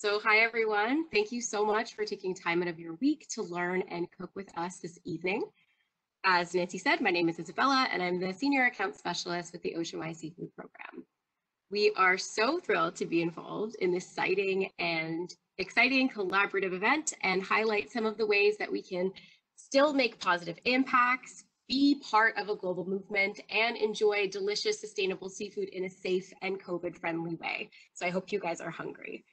So hi everyone, thank you so much for taking time out of your week to learn and cook with us this evening. As Nancy said, my name is Isabella and I'm the Senior Account Specialist with the Ocean Oceanwide Seafood Program. We are so thrilled to be involved in this exciting and exciting collaborative event and highlight some of the ways that we can still make positive impacts, be part of a global movement, and enjoy delicious, sustainable seafood in a safe and COVID-friendly way. So I hope you guys are hungry.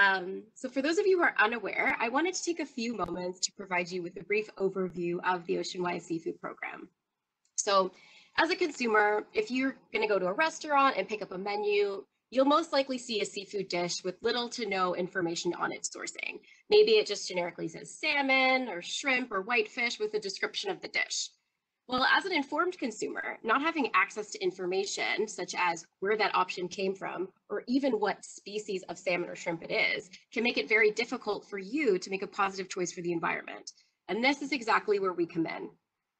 Um, so for those of you who are unaware, I wanted to take a few moments to provide you with a brief overview of the Ocean Wise Seafood Program. So as a consumer, if you're gonna go to a restaurant and pick up a menu, you'll most likely see a seafood dish with little to no information on its sourcing. Maybe it just generically says salmon or shrimp or whitefish with a description of the dish. Well, as an informed consumer, not having access to information such as where that option came from, or even what species of salmon or shrimp it is, can make it very difficult for you to make a positive choice for the environment. And this is exactly where we come in.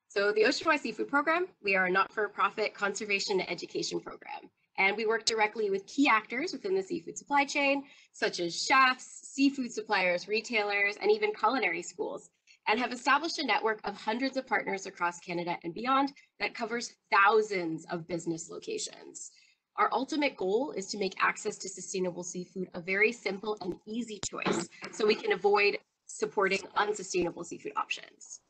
So the Ocean Wise Seafood Program, we are a not-for-profit conservation and education program. And we work directly with key actors within the seafood supply chain, such as chefs, seafood suppliers, retailers, and even culinary schools and have established a network of hundreds of partners across Canada and beyond that covers thousands of business locations. Our ultimate goal is to make access to sustainable seafood a very simple and easy choice so we can avoid supporting unsustainable seafood options.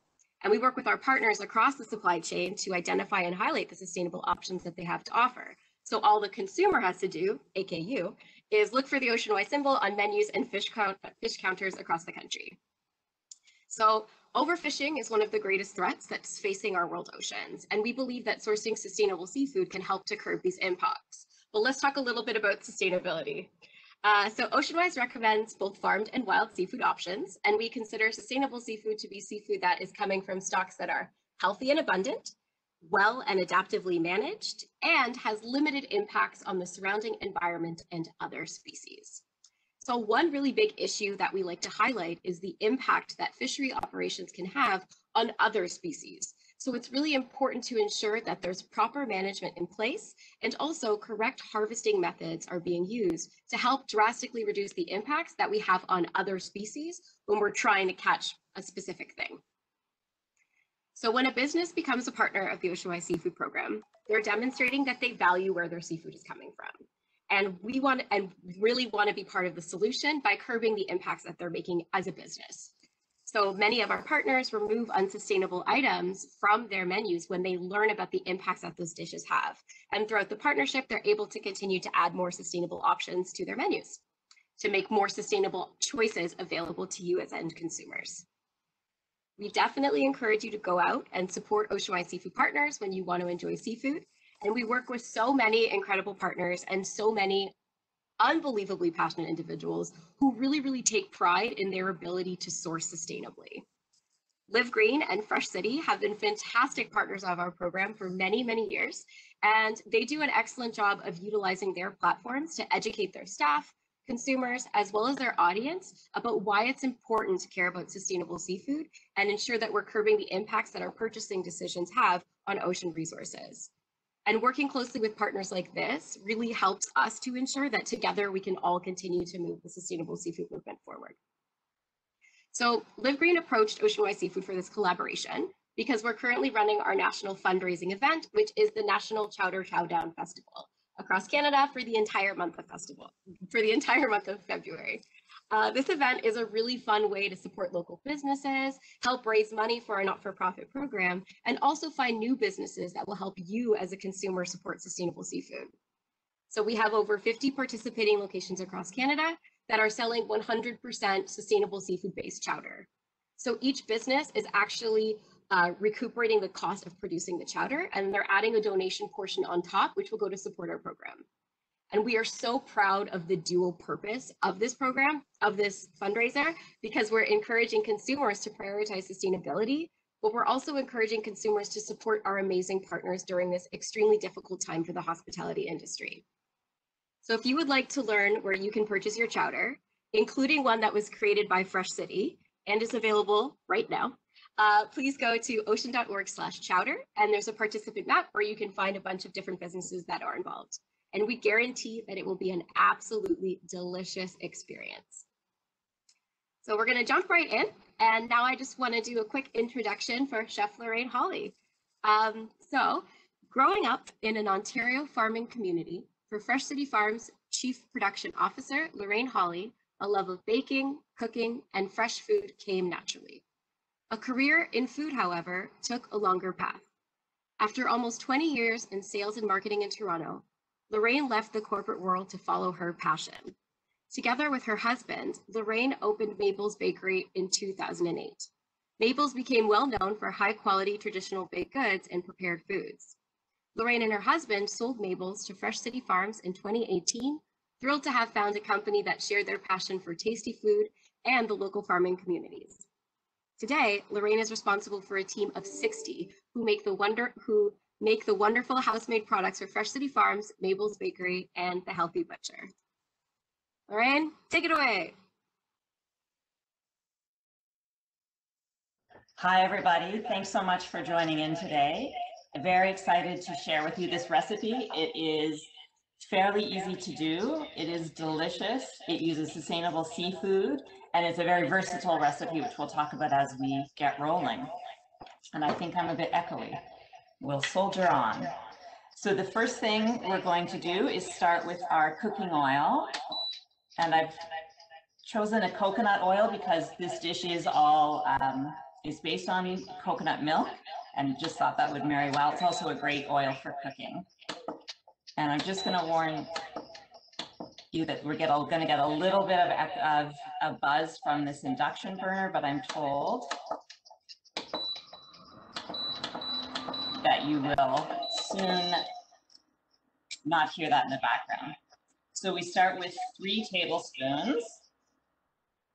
And we work with our partners across the supply chain to identify and highlight the sustainable options that they have to offer. So all the consumer has to do, AKU, is look for the Ocean Wise symbol on menus and fish, count fish counters across the country. So overfishing is one of the greatest threats that's facing our world oceans. And we believe that sourcing sustainable seafood can help to curb these impacts. But let's talk a little bit about sustainability. Uh, so Oceanwise recommends both farmed and wild seafood options, and we consider sustainable seafood to be seafood that is coming from stocks that are healthy and abundant, well and adaptively managed, and has limited impacts on the surrounding environment and other species. So one really big issue that we like to highlight is the impact that fishery operations can have on other species. So it's really important to ensure that there's proper management in place and also correct harvesting methods are being used to help drastically reduce the impacts that we have on other species when we're trying to catch a specific thing. So when a business becomes a partner of the Ocean Wise Seafood Program, they're demonstrating that they value where their seafood is coming from. And we want and really want to be part of the solution by curbing the impacts that they're making as a business. So many of our partners remove unsustainable items from their menus when they learn about the impacts that those dishes have. And throughout the partnership, they're able to continue to add more sustainable options to their menus to make more sustainable choices available to you as end consumers. We definitely encourage you to go out and support Ocean Wise Seafood Partners when you want to enjoy seafood. And we work with so many incredible partners and so many unbelievably passionate individuals who really, really take pride in their ability to source sustainably. Live Green and Fresh City have been fantastic partners of our program for many, many years, and they do an excellent job of utilizing their platforms to educate their staff, consumers, as well as their audience about why it's important to care about sustainable seafood and ensure that we're curbing the impacts that our purchasing decisions have on ocean resources. And working closely with partners like this really helps us to ensure that together we can all continue to move the sustainable seafood movement forward. So Live Green approached Ocean Wise Seafood for this collaboration because we're currently running our national fundraising event, which is the National Chowder Chowdown Festival across Canada for the entire month of festival, for the entire month of February. Uh, this event is a really fun way to support local businesses, help raise money for our not-for-profit program, and also find new businesses that will help you as a consumer support sustainable seafood. So we have over 50 participating locations across Canada that are selling 100% sustainable seafood-based chowder. So each business is actually uh, recuperating the cost of producing the chowder, and they're adding a donation portion on top, which will go to support our program. And we are so proud of the dual purpose of this program, of this fundraiser, because we're encouraging consumers to prioritize sustainability, but we're also encouraging consumers to support our amazing partners during this extremely difficult time for the hospitality industry. So if you would like to learn where you can purchase your chowder, including one that was created by Fresh City and is available right now, uh, please go to ocean.org slash chowder and there's a participant map where you can find a bunch of different businesses that are involved and we guarantee that it will be an absolutely delicious experience. So we're going to jump right in. And now I just want to do a quick introduction for Chef Lorraine Hawley. Um, so growing up in an Ontario farming community, for Fresh City Farms Chief Production Officer, Lorraine Hawley, a love of baking, cooking, and fresh food came naturally. A career in food, however, took a longer path. After almost 20 years in sales and marketing in Toronto, Lorraine left the corporate world to follow her passion. Together with her husband, Lorraine opened Mabel's Bakery in 2008. Mabel's became well known for high quality traditional baked goods and prepared foods. Lorraine and her husband sold Mabel's to Fresh City Farms in 2018, thrilled to have found a company that shared their passion for tasty food and the local farming communities. Today, Lorraine is responsible for a team of 60 who make the wonder who make the wonderful house-made products for Fresh City Farms, Mabel's Bakery, and The Healthy Butcher. Lorraine, take it away. Hi, everybody. Thanks so much for joining in today. Very excited to share with you this recipe. It is fairly easy to do. It is delicious. It uses sustainable seafood, and it's a very versatile recipe, which we'll talk about as we get rolling. And I think I'm a bit echoey. We'll soldier on. So the first thing we're going to do is start with our cooking oil. And I've chosen a coconut oil because this dish is all um, is based on coconut milk and just thought that would marry well. It's also a great oil for cooking. And I'm just going to warn you that we're going to get a little bit of, of a buzz from this induction burner, but I'm told that you will soon not hear that in the background. So we start with three tablespoons,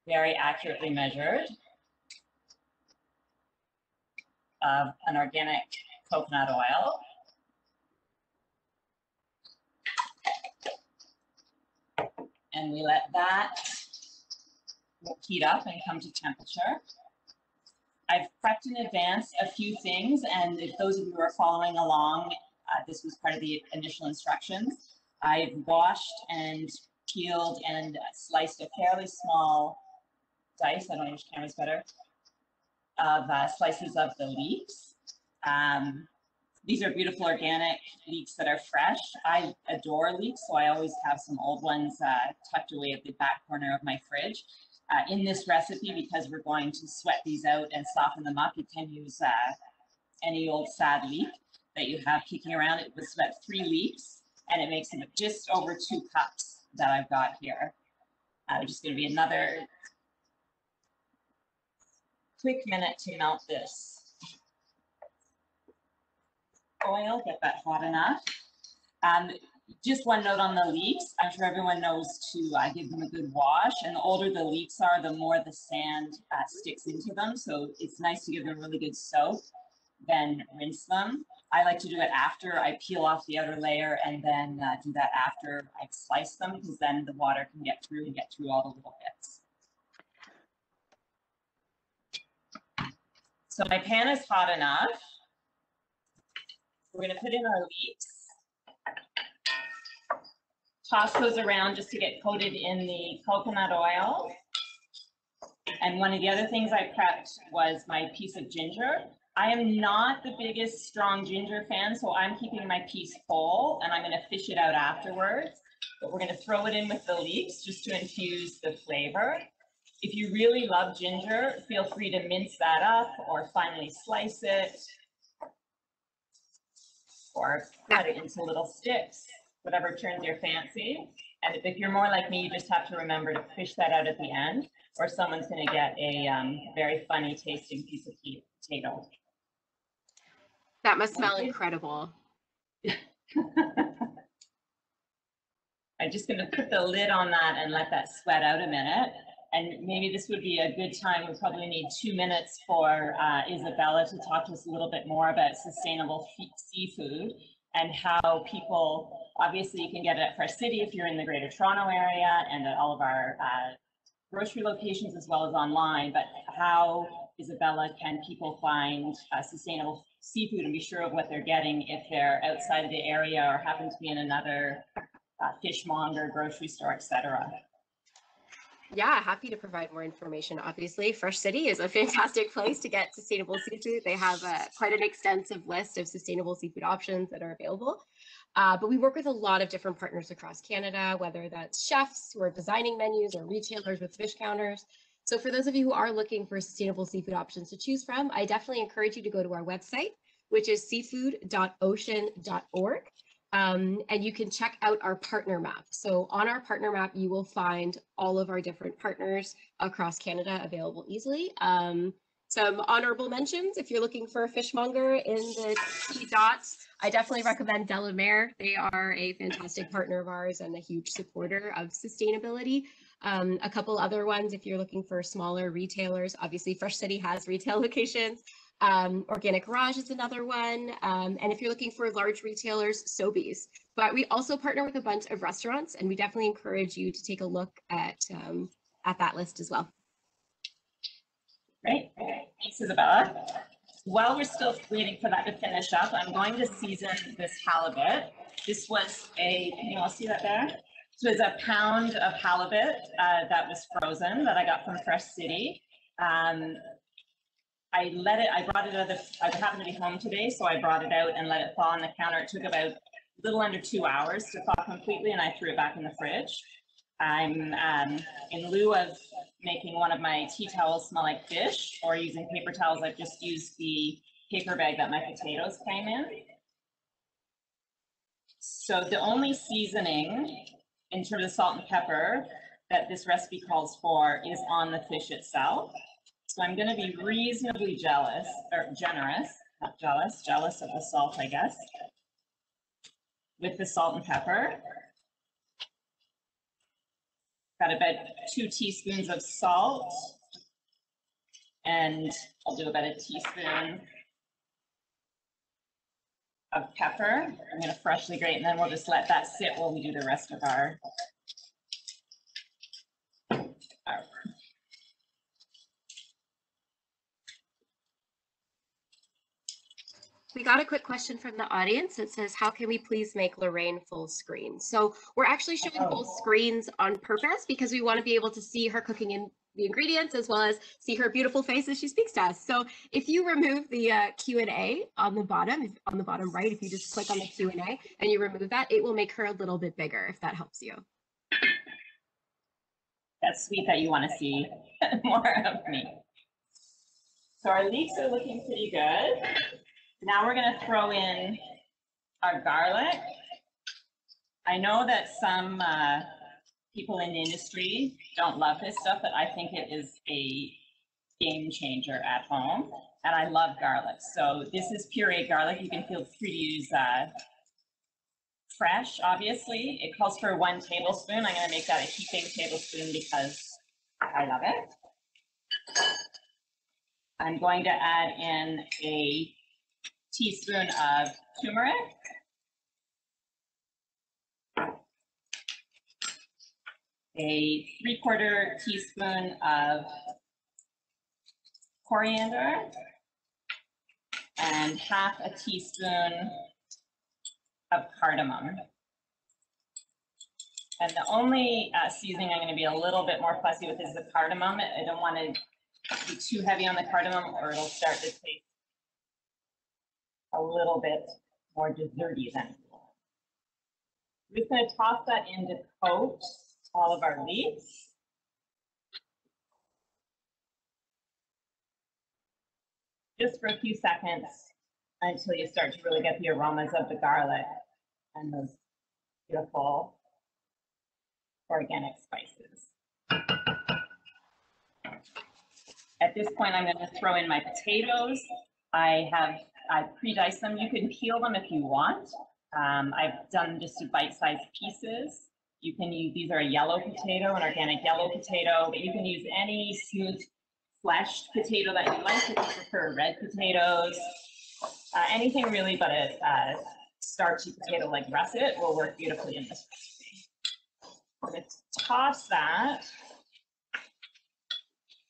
very accurately measured, of an organic coconut oil. And we let that heat up and come to temperature. I've prepped in advance a few things, and if those of you are following along, uh, this was part of the initial instructions. I've washed and peeled and sliced a fairly small dice, I don't know which camera's better, of uh, slices of the leeks. Um, these are beautiful organic leeks that are fresh. I adore leeks, so I always have some old ones uh, tucked away at the back corner of my fridge. Uh, in this recipe, because we're going to sweat these out and soften them up, you can use uh, any old sad leek that you have kicking around. It was about three leeks, and it makes just over two cups that I've got here. Uh, just going to be another quick minute to melt this oil, get that hot enough. Um, just one note on the leeks. I'm sure everyone knows to uh, give them a good wash. And the older the leeks are, the more the sand uh, sticks into them. So it's nice to give them really good soap, then rinse them. I like to do it after I peel off the outer layer and then uh, do that after I slice them because then the water can get through and get through all the little bits. So my pan is hot enough. We're going to put in our leeks. Toss those around just to get coated in the coconut oil. And one of the other things I prepped was my piece of ginger. I am not the biggest strong ginger fan, so I'm keeping my piece full and I'm going to fish it out afterwards. But we're going to throw it in with the leeks just to infuse the flavor. If you really love ginger, feel free to mince that up or finely slice it or cut it into little sticks, whatever turns your fancy. And if you're more like me, you just have to remember to fish that out at the end or someone's going to get a um, very funny tasting piece of potato. That must smell incredible. I'm just going to put the lid on that and let that sweat out a minute and maybe this would be a good time. We probably need two minutes for uh, Isabella to talk to us a little bit more about sustainable seafood and how people, obviously you can get it at Fresh City if you're in the Greater Toronto area and at all of our uh, grocery locations as well as online, but how, Isabella, can people find uh, sustainable seafood and be sure of what they're getting if they're outside of the area or happen to be in another uh, fishmonger, grocery store, etc. Yeah, happy to provide more information. Obviously, Fresh City is a fantastic place to get sustainable seafood. They have uh, quite an extensive list of sustainable seafood options that are available. Uh, but we work with a lot of different partners across Canada, whether that's chefs who are designing menus or retailers with fish counters. So for those of you who are looking for sustainable seafood options to choose from, I definitely encourage you to go to our website, which is seafood.ocean.org. Um, and you can check out our partner map. So on our partner map, you will find all of our different partners across Canada available easily. Um, some honorable mentions, if you're looking for a fishmonger in the key dots, I definitely recommend Delamere. They are a fantastic partner of ours and a huge supporter of sustainability. Um, a couple other ones, if you're looking for smaller retailers, obviously Fresh City has retail locations. Um, Organic Garage is another one. Um, and if you're looking for large retailers, Sobeys. But we also partner with a bunch of restaurants, and we definitely encourage you to take a look at um, at that list as well. Great. Thanks, Isabella. While we're still waiting for that to finish up, I'm going to season this halibut. This was a, can you all see that there? This was a pound of halibut uh, that was frozen that I got from Fresh City. Um, I let it, I brought it out of, I happened to be home today, so I brought it out and let it thaw on the counter. It took about a little under two hours to thaw completely and I threw it back in the fridge. I'm, um, in lieu of making one of my tea towels smell like fish or using paper towels, I've just used the paper bag that my potatoes came in. So the only seasoning in terms of salt and pepper that this recipe calls for is on the fish itself. So I'm gonna be reasonably jealous, or generous, not jealous, jealous of the salt, I guess. With the salt and pepper. Got about two teaspoons of salt. And I'll do about a teaspoon of pepper. I'm gonna freshly grate and then we'll just let that sit while we do the rest of our We got a quick question from the audience that says, how can we please make Lorraine full screen? So we're actually showing full Oh. screens on purpose because we want to be able to see her cooking in the ingredients as well as see her beautiful face as she speaks to us. So if you remove the uh, Q&A on the bottom, if, on the bottom right, if you just click on the Q&A and you remove that, it will make her a little bit bigger if that helps you. That's sweet that you want to see more of me. So our leeks are looking pretty good. Now we're gonna throw in our garlic. I know that some uh, people in the industry don't love this stuff, but I think it is a game changer at home. And I love garlic. So this is pureed garlic. You can feel free to use uh, fresh, obviously. It calls for one tablespoon. I'm gonna make that a heaping tablespoon because I love it. I'm going to add in a teaspoon of turmeric. A three quarter teaspoon of coriander and half a teaspoon of cardamom. And the only uh, seasoning I'm going to be a little bit more fussy with is the cardamom. I don't want to be too heavy on the cardamom or it'll start to taste a little bit more desserty than. We're just going to toss that in to coat all of our leaves. Just for a few seconds until you start to really get the aromas of the garlic and those beautiful organic spices. At this point, I'm going to throw in my potatoes. I have I pre-diced them. You can peel them if you want. Um, I've done just bite-sized pieces. You can use these are a yellow potato, an organic yellow potato, but you can use any smooth fleshed potato that you like. If you prefer red potatoes, uh, anything really, but a, a starchy potato like russet will work beautifully in this recipe. I'm going to toss that.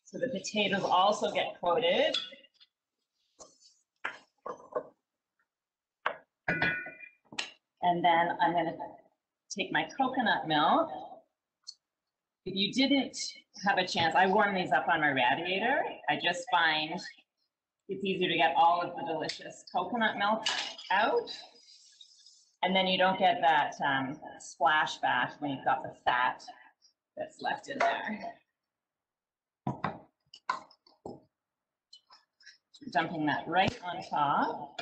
So the potatoes also get coated. And then I'm going to take my coconut milk. if you didn't have a chance, I warm these up on my radiator. I just find it's easier to get all of the delicious coconut milk out. And then you don't get that um, splash back when you've got the fat that's left in there. Dumping that right on top.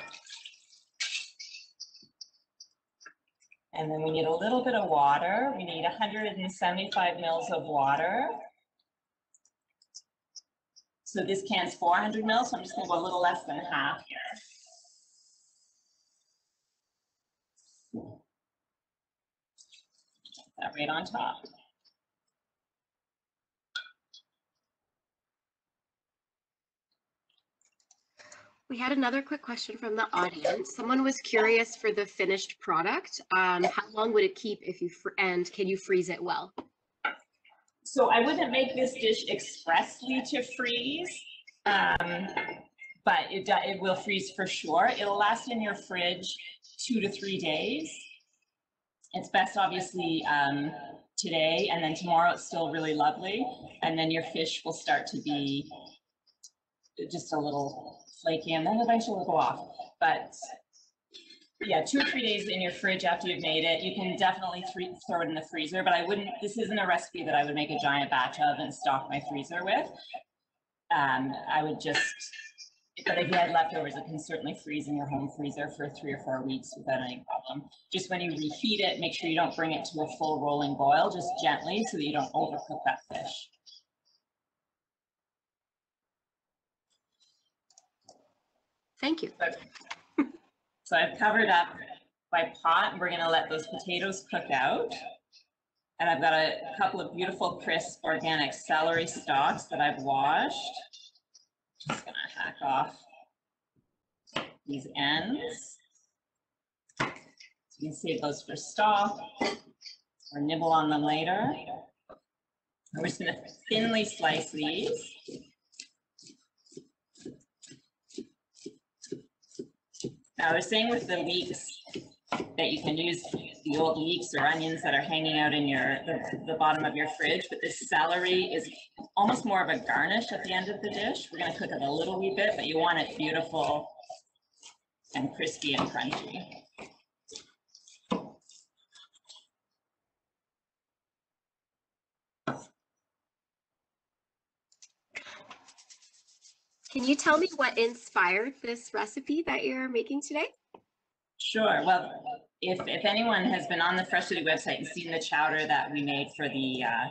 And then we need a little bit of water. We need 175 mils of water. So this can's 400 mils, so I'm just gonna go a little less than half here. That right on top. We had another quick question from the audience. Someone was curious for the finished product. Um, how long would it keep if you, and can you freeze it well? So I wouldn't make this dish expressly to freeze, um, but it, it will freeze for sure. It'll last in your fridge two to three days. It's best obviously um, today and then tomorrow it's still really lovely. And then your fish will start to be just a little flaky and then eventually it'll go off. But yeah, two or three days in your fridge after you've made it. You can definitely throw it in the freezer, but I wouldn't, this isn't a recipe that I would make a giant batch of and stock my freezer with. Um, I would just, but if you had leftovers, it can certainly freeze in your home freezer for three or four weeks without any problem. Just when you reheat it, make sure you don't bring it to a full rolling boil, just gently so that you don't overcook that fish. Thank you. So I've covered up my pot and we're gonna let those potatoes cook out. And I've got a couple of beautiful crisp organic celery stalks that I've washed. Just gonna hack off these ends. So you can save those for stock or nibble on them later. And We're just gonna thinly slice these. Now, I was saying with the leeks, that you can use the old leeks or onions that are hanging out in your, the, the bottom of your fridge, but this celery is almost more of a garnish at the end of the dish. We're gonna cook it a little wee bit, but you want it beautiful and crispy and crunchy. Can you tell me what inspired this recipe that you're making today? Sure, well, if, if anyone has been on the Fresh City website and seen the chowder that we made for the, uh,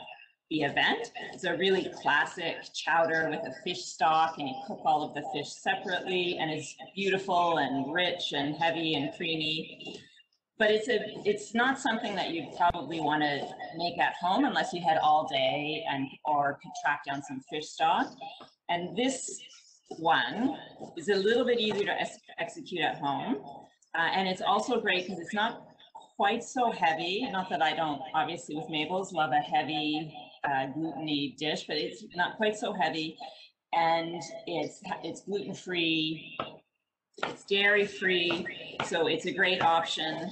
the event, it's a really classic chowder with a fish stock and you cook all of the fish separately and it's beautiful and rich and heavy and creamy. But it's a, it's not something that you'd probably want to make at home unless you had all day and, or could track down some fish stock. And this one is a little bit easier to ex- execute at home. Uh, and it's also great because it's not quite so heavy. Not that I don't, obviously with Mabel's, love a heavy uh, gluten-y dish, but it's not quite so heavy. And it's, it's gluten-free, it's dairy-free, so it's a great option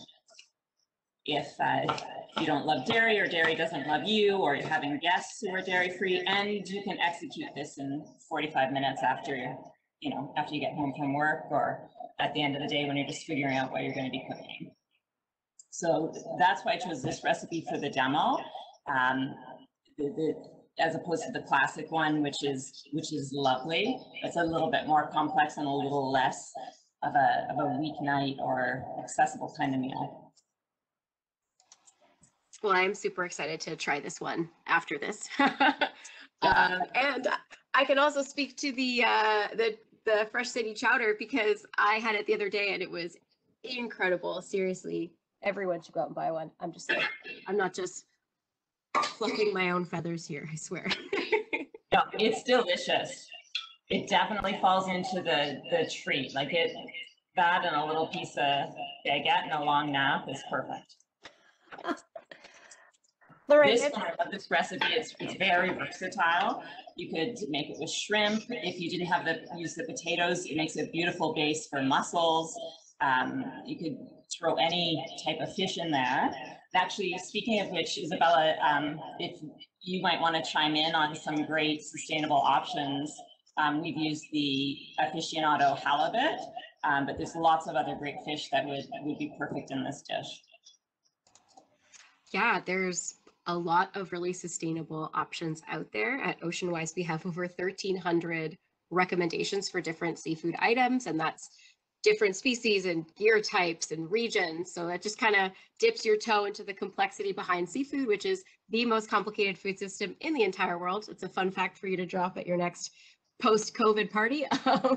if uh, you don't love dairy or dairy doesn't love you or you're having guests who are dairy-free. And you can execute this in 45 minutes after, you you know, after you get home from work or at the end of the day when you're just figuring out what you're going to be cooking. So that's why I chose this recipe for the demo, um, the, the, as opposed to the classic one, which is which is lovely. It's a little bit more complex and a little less of a of a weeknight or accessible kind of meal. Well, I'm super excited to try this one after this. um, and I can also speak to the uh, the the Fresh City Chowder because I had it the other day and it was incredible. Seriously, everyone should go out and buy one. I'm just like, I'm not just plucking my own feathers here. I swear. No, it's delicious. It definitely falls into the the treat. Like it, that and a little piece of baguette and a long nap is perfect. Lorraine, This one, I love this recipe. It's, it's very versatile. You could make it with shrimp. If you didn't have the, use the potatoes, it makes a beautiful base for mussels. Um, you could throw any type of fish in there. Actually, speaking of which, Isabella, um, if you might want to chime in on some great sustainable options. Um, we've used the Afishionado halibut, um, but there's lots of other great fish that would, would be perfect in this dish. Yeah, there's a lot of really sustainable options out there. At Oceanwise, we have over 1,300 recommendations for different seafood items, and that's different species and gear types and regions. So that just kind of dips your toe into the complexity behind seafood, which is the most complicated food system in the entire world. It's a fun fact for you to drop at your next post-COVID party. uh,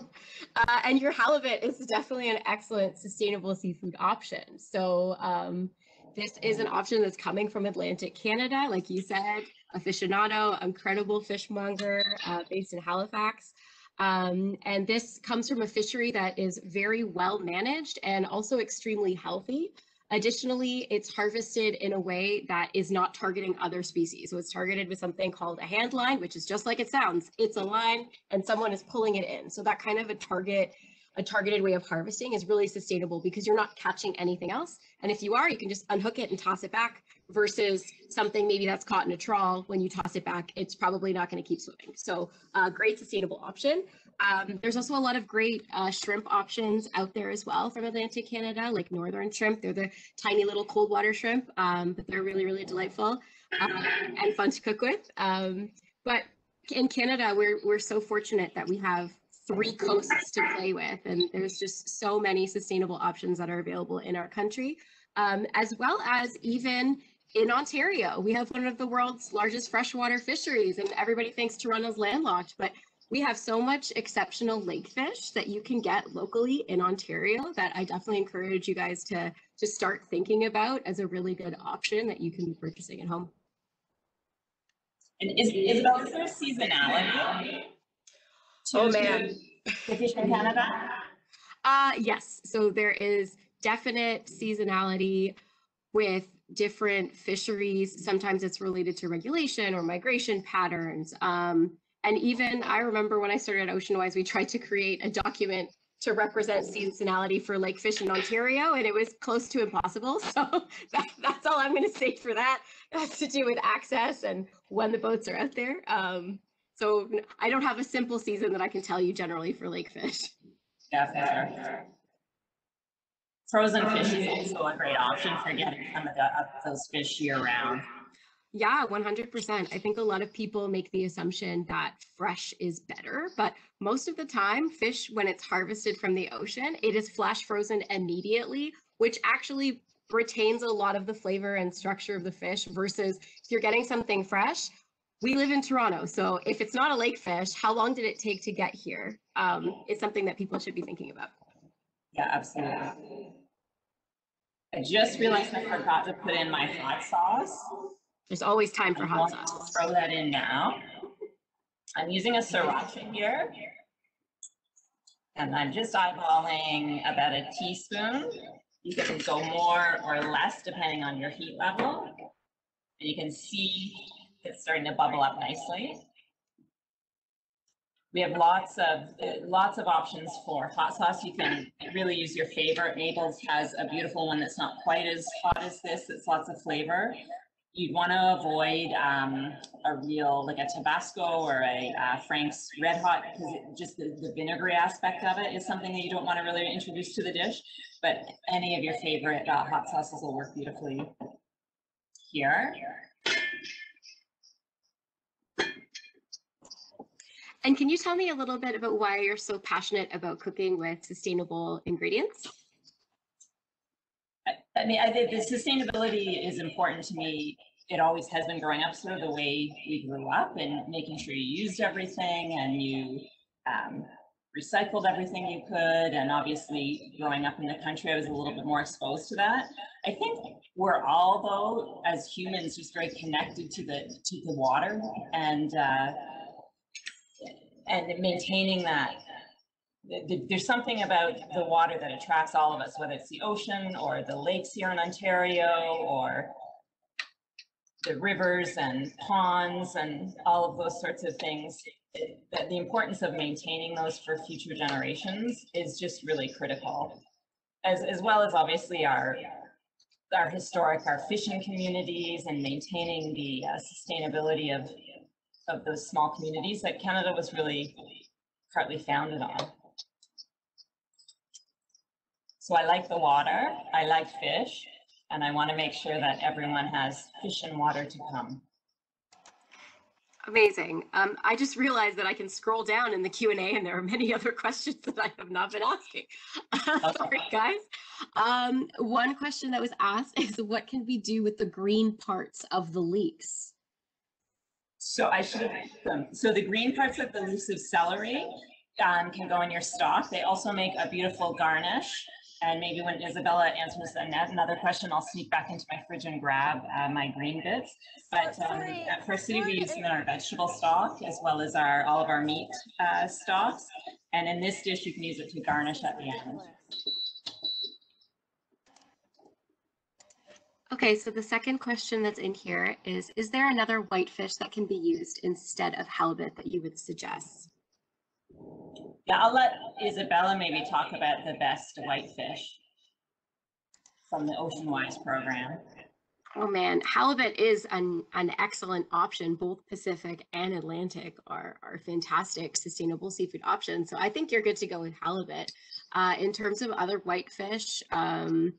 and your halibut is definitely an excellent sustainable seafood option. So um, this is an option that's coming from Atlantic Canada, like you said, Afishionado, incredible fishmonger uh, based in Halifax. Um, and this comes from a fishery that is very well managed and also extremely healthy. Additionally, it's harvested in a way that is not targeting other species. So it's targeted with something called a hand line, which is just like it sounds. It's a line and someone is pulling it in. So that kind of a target, a targeted way of harvesting is really sustainable because you're not catching anything else. And if you are, you can just unhook it and toss it back versus something maybe that's caught in a trawl. When you toss it back, it's probably not going to keep swimming. So uh, great sustainable option. Um, there's also a lot of great uh, shrimp options out there as well from Atlantic Canada, like northern shrimp. They're the tiny little cold water shrimp, um, but they're really, really delightful uh, and fun to cook with. Um, but in Canada, we're, we're so fortunate that we have three coasts to play with, and there's just so many sustainable options that are available in our country, um, as well as even in Ontario. We have one of the world's largest freshwater fisheries, and everybody thinks Toronto's landlocked, but we have so much exceptional lake fish that you can get locally in Ontario that I definitely encourage you guys to to start thinking about as a really good option that you can be purchasing at home. And is, is there seasonality? Oh, man. to fish in Canada? Uh, yes. So there is definite seasonality with different fisheries. Sometimes it's related to regulation or migration patterns. Um, and even I remember when I started at Oceanwise, we tried to create a document to represent seasonality for lake fish in Ontario, and it was close to impossible. So that, that's all I'm going to say for that. It has to do with access and when the boats are out there. Um, so I don't have a simple season that I can tell you generally for lake fish. Yeah, sure. Frozen fish is also a great option for getting some of the, of those fish year round. Yeah, 100%. I think a lot of people make the assumption that fresh is better, but most of the time, fish, when it's harvested from the ocean, it is flash frozen immediately, which actually retains a lot of the flavor and structure of the fish versus if you're getting something fresh. We live in Toronto, so if it's not a lake fish, how long did it take to get here? Um, it's something that people should be thinking about. Yeah, absolutely. I just realized I forgot to put in my hot sauce. There's always time for I'm hot sauce. Throw that in now. I'm using a sriracha here. And I'm just eyeballing about a teaspoon. You can go more or less depending on your heat level. And you can see it's starting to bubble up nicely. We have lots of lots of options for hot sauce. You can really use your favorite. Mabel's has a beautiful one that's not quite as hot as this. It's lots of flavor you'd want to avoid um, a real like a Tabasco or a uh, Frank's Red Hot because just the, the vinegary aspect of it is something that you don't want to really introduce to the dish. But any of your favorite uh, hot sauces will work beautifully here. And can you tell me a little bit about why you're so passionate about cooking with sustainable ingredients? I- mean, I think the sustainability is important to me. It always has been growing up, sort of the way we grew up and making sure you used everything and you um, recycled everything you could. And obviously, growing up in the country, I was a little bit more exposed to that. I think we're all, though, as humans, just very connected to the to the water and uh, and maintaining that th- th- there's something about the water that attracts all of us, whether it's the ocean or the lakes here in Ontario or the rivers and ponds and all of those sorts of things. That the importance of maintaining those for future generations is just really critical. As, as well as obviously our our historic, our fishing communities and maintaining the uh, sustainability of, of those small communities that Canada was really partly founded on. So I like the water, I like fish, and I want to make sure that everyone has fish and water to come. Amazing. Um, I just realized that I can scroll down in the Q and A, and there are many other questions that I have not been asking. Sorry, guys. Um, one question that was asked is, what can we do with the green parts of the leeks? So I should have, um, so the green parts of the leaves of celery um, can go in your stock. They also make a beautiful garnish. And maybe when Isabella answers another question, I'll sneak back into my fridge and grab uh, my green bits. But um, at Fresh City, we use them in our vegetable stock as well as our all of our meat uh, stocks. And in this dish, you can use it to garnish at the end. Okay, so the second question that's in here is, is there another whitefish that can be used instead of halibut that you would suggest? Yeah, I'll let Isabella maybe talk about the best whitefish from the Ocean Wise program. Oh man, halibut is an, an excellent option. Both Pacific and Atlantic are, are fantastic sustainable seafood options. So I think you're good to go with halibut. Uh, in terms of other whitefish, um,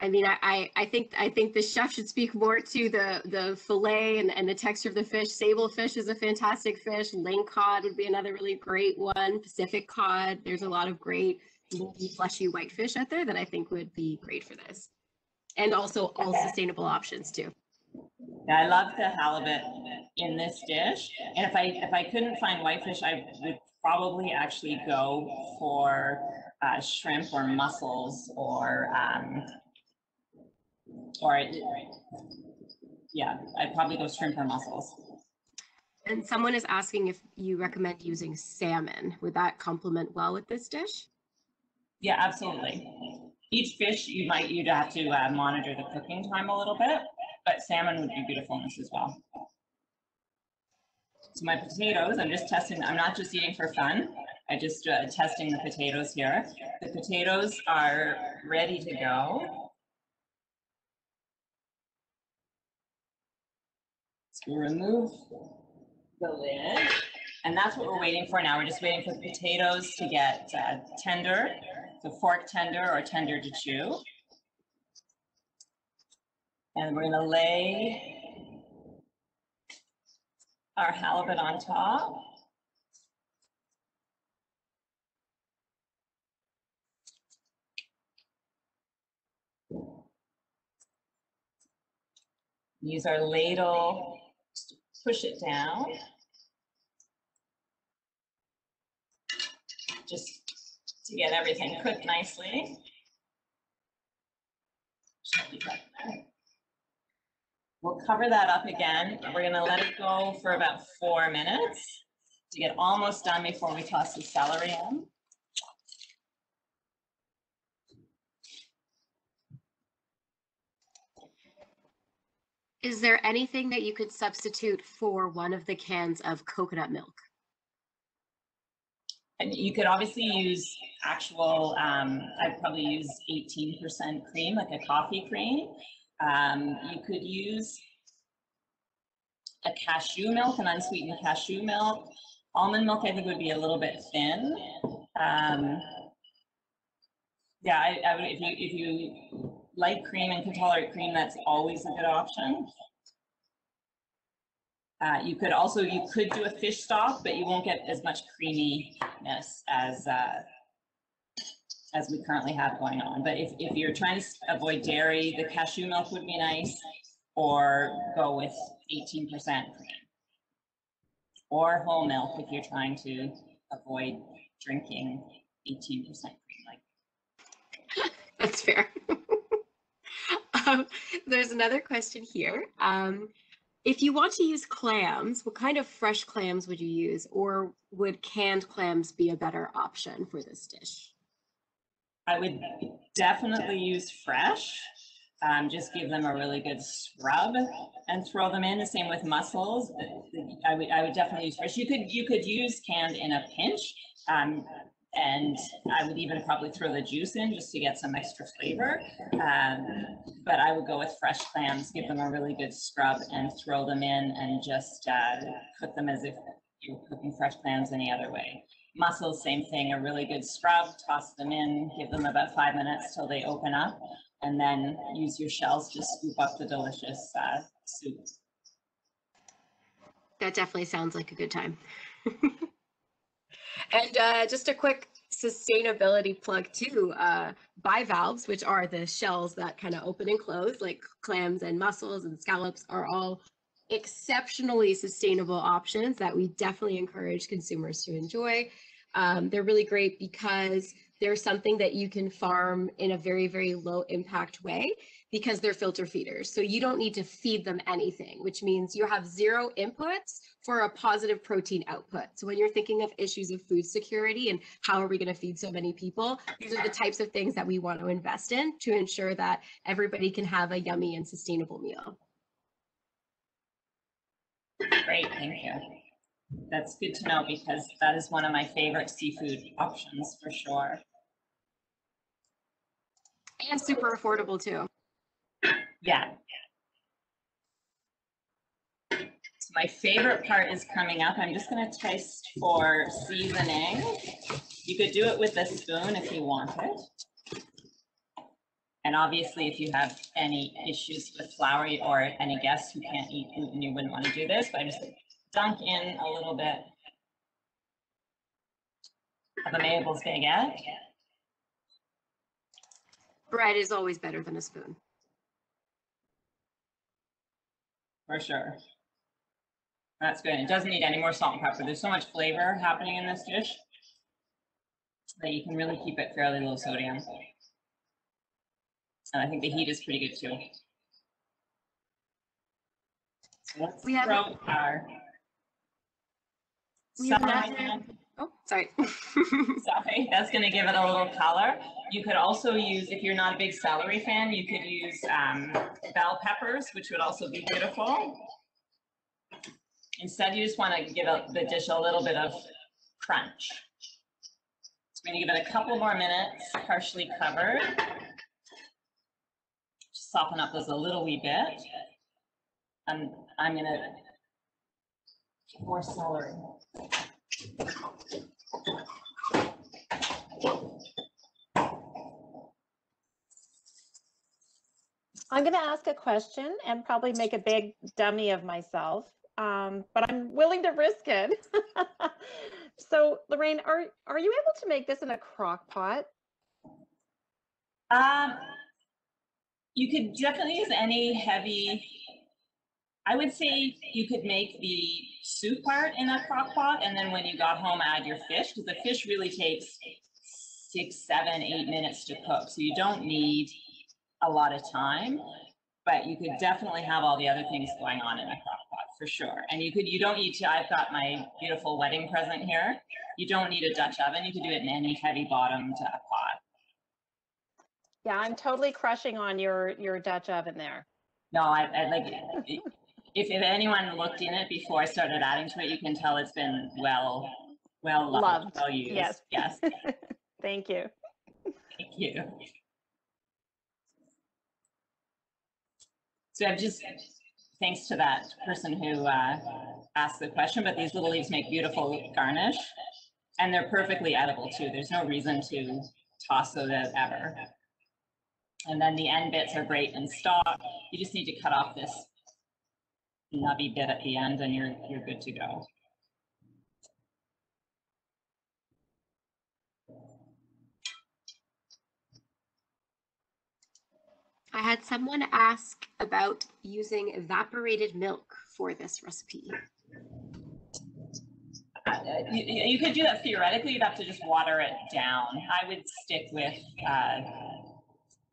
I mean, I, I, think I think the chef should speak more to the the fillet and, and the texture of the fish. Sable fish is a fantastic fish. Lake cod would be another really great one. Pacific cod. There's a lot of great fleshy whitefish out there that I think would be great for this. And also all sustainable options too. Yeah, I love the halibut in this dish. And if I if I couldn't find whitefish, I would probably actually go for uh, shrimp or mussels or um, or yeah, I'd probably go shrimp or mussels. And someone is asking if you recommend using salmon. Would that complement well with this dish? Yeah, absolutely. Each fish you might you'd have to uh, monitor the cooking time a little bit, but salmon would be beautiful in this as well. So my potatoes, I'm just testing. I'm not just eating for fun. I just uh, testing the potatoes here. The potatoes are ready to go. We remove the lid, and that's what we're waiting for now. We're just waiting for the potatoes to get uh, tender, so fork tender or tender to chew. And we're gonna lay our halibut on top. Use our ladle push it down. Just to get everything cooked nicely. We'll cover that up again. We're gonna let it go for about four minutes to get almost done before we toss the celery in. Is there anything that you could substitute for one of the cans of coconut milk? And you could obviously use actual, um, I'd probably use 18% cream, like a coffee cream. Um, you could use a cashew milk, an unsweetened cashew milk. Almond milk, I think, would be a little bit thin. Um, yeah, I, I would, if you, if you like cream and can tolerate cream, that's always a good option. Uh, you could also, you could do a fish stock, but you won't get as much creaminess as uh, as we currently have going on. But if, if you're trying to avoid dairy, the cashew milk would be nice, or go with 18% cream. Or whole milk if you're trying to avoid drinking 18% cream. Like That's fair. um, there's another question here. Um, if you want to use clams, what kind of fresh clams would you use? Or would canned clams be a better option for this dish? I would definitely use fresh. Um, just give them a really good scrub and throw them in. The same with mussels. I would I would definitely use fresh. You could you could use canned in a pinch. Um, and I would even probably throw the juice in just to get some extra flavor. Um, but I would go with fresh clams, give them a really good scrub and throw them in and just uh, cook them as if you were cooking fresh clams any other way. Mussels, same thing, a really good scrub, toss them in, give them about five minutes till they open up, and then use your shells to scoop up the delicious uh, soup. That definitely sounds like a good time. and uh, just a quick sustainability plug too. Uh, bivalves, which are the shells that kind of open and close, like clams and mussels and scallops, are all exceptionally sustainable options that we definitely encourage consumers to enjoy. Um, they're really great because they're something that you can farm in a very, very low impact way because they're filter feeders. So you don't need to feed them anything, which means you have zero inputs for a positive protein output. So when you're thinking of issues of food security and how are we going to feed so many people, these are the types of things that we want to invest in to ensure that everybody can have a yummy and sustainable meal. Great, thank you. That's good to know because that is one of my favorite seafood options for sure. And super affordable too. Yeah. So my favorite part is coming up. I'm just gonna taste for seasoning. You could do it with a spoon if you wanted. And obviously, if you have any issues with flour or any guests who can't eat gluten, you wouldn't want to do this, but I just dunk in a little bit of a Mabel's baguette. Bread is always better than a spoon. For sure. That's good. It doesn't need any more salt and pepper. There's so much flavor happening in this dish that you can really keep it fairly low sodium. And I think the heat is pretty good too. So let's We have- throw our We have. Oh, sorry. Sorry, that's gonna give it a little color. You could also use, if you're not a big celery fan, you could use um, bell peppers, which would also be beautiful. Instead, you just wanna give a- the dish a little bit of crunch. So we're gonna give it a couple more minutes, partially covered. Just Soften up those a little wee bit. And I'm gonna more celery. I'm going to ask a question and probably make a big dummy of myself, um, but I'm willing to risk it. so, Lorraine, are are you able to make this in a crock pot? Um, you could definitely use any heavy. I would say you could make the soup part in a crock pot, and then when you got home, add your fish because the fish really takes six, seven, eight minutes to cook. So you don't need a lot of time, but you could definitely have all the other things going on in a crock pot for sure. And you could, you don't need to. I've got my beautiful wedding present here. You don't need a Dutch oven. You could do it in any heavy bottomed uh, pot. Yeah, I'm totally crushing on your your Dutch oven there. No, I, I like, if, if anyone looked in it before I started adding to it, you can tell it's been well, well loved, Loved, well used. yes. Yes, Thank you. thank you. So I've just, thanks to that person who uh, asked the question, but these little leaves make beautiful garnish. And they're perfectly edible too. There's no reason to toss those out ever. And then the end bits are great in stock. You just need to cut off this nubby bit at the end and you're, you're good to go. I had someone ask about using evaporated milk for this recipe. Uh, You, you you could do that theoretically, you'd have to just water it down. I would stick with, uh,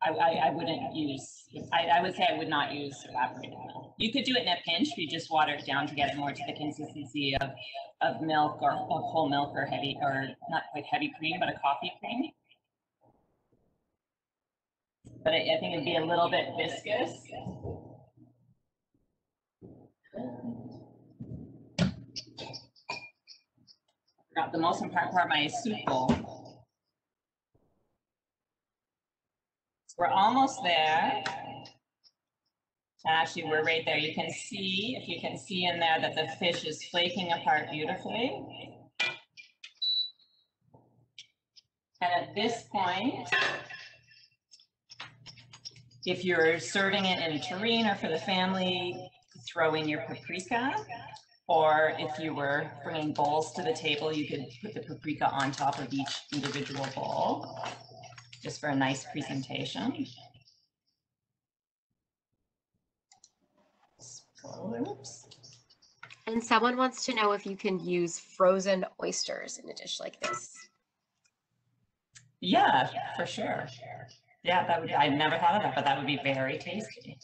I, I, I wouldn't use, I, I would say I would not use evaporated milk. You could do it in a pinch, you just water it down to get it more to the consistency of, of milk or of whole milk or heavy, or not quite heavy cream, but a coffee cream. But I, I think it'd be a little bit viscous. Forgot the most important part of my soup bowl. We're almost there. Actually, we're right there. You can see, if you can see in there that the fish is flaking apart beautifully. And at this point, if you're serving it in a tureen or for the family, throw in your paprika. Or if you were bringing bowls to the table, you could put the paprika on top of each individual bowl, just for a nice presentation. Oops. And someone wants to know if you can use frozen oysters in a dish like this. Yeah, for sure. Yeah, that would, I've never thought of that, but that would be very tasty.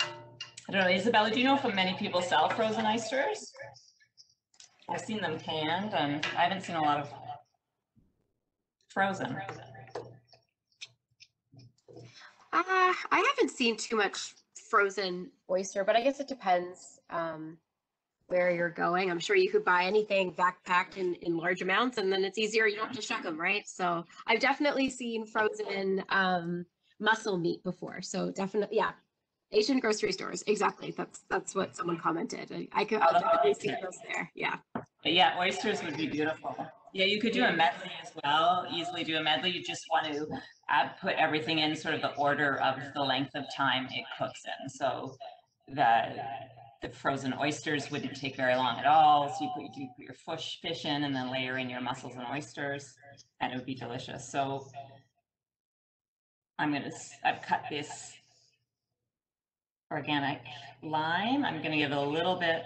I don't know, Isabella, do you know if many people sell frozen oysters? I've seen them canned and I haven't seen a lot of frozen. Uh, I haven't seen too much frozen oyster, but I guess it depends um, where you're going. I'm sure you could buy anything backpacked in, in large amounts and then it's easier. You don't have to shuck them, right? So I've definitely seen frozen um, mussel meat before. So definitely, yeah. Asian grocery stores. Exactly. That's that's what someone commented. I, I could I'll definitely see those there. Yeah. But yeah, oysters would be beautiful. Yeah, you could do a medley as well, easily do a medley. You just want to add, put everything in sort of the order of the length of time it cooks in. So the the frozen oysters wouldn't take very long at all. So you put, you put your fish, fish in and then layer in your mussels and oysters and it would be delicious. So I'm gonna, I've cut this organic lime. I'm gonna give it a little bit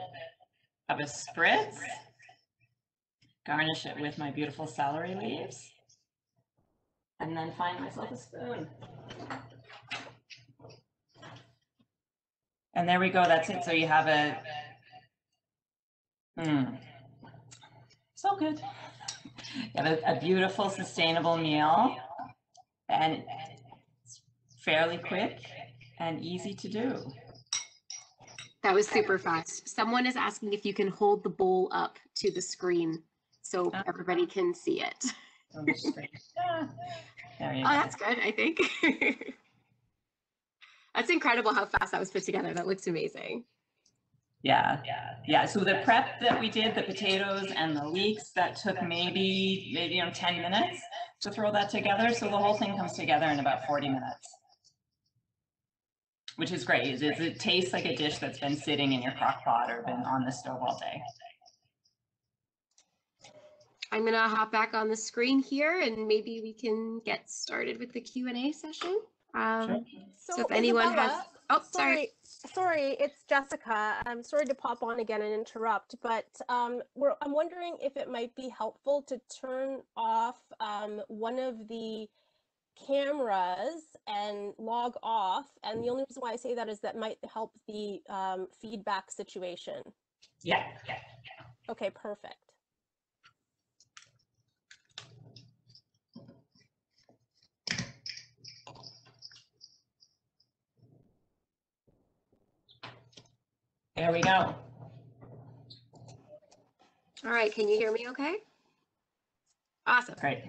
of a spritz. Garnish it with my beautiful celery leaves. And then find myself a spoon. And there we go, that's it. So you have a, mm, so good. You have a, a beautiful, sustainable meal and it's fairly quick and easy to do. That was super fast. Someone is asking if you can hold the bowl up to the screen so Ah. everybody can see it. On the screen. Ah, There you Oh, go. that's good, I think. That's incredible how fast that was put together. That looks amazing. Yeah, yeah, yeah. So the prep that we did, the potatoes and the leeks, that took maybe, maybe, you know, ten minutes to throw that together. So the whole thing comes together in about forty minutes. Which is great. It, it- it tastes like a dish that's been sitting in your crock pot or been on the stove all day. I'm gonna hop back on the screen here and maybe we can get started with the Q and A session. Um, so if anyone has, oh, sorry. sorry, sorry, it's Jessica. I'm sorry to pop on again and interrupt, but um, we're, I'm wondering if it might be helpful to turn off um, one of the cameras and log off. And the only reason why I say that is that might help the um, feedback situation. Yeah, yeah. Okay, perfect. There we go. All right, can you hear me okay? Awesome. Great.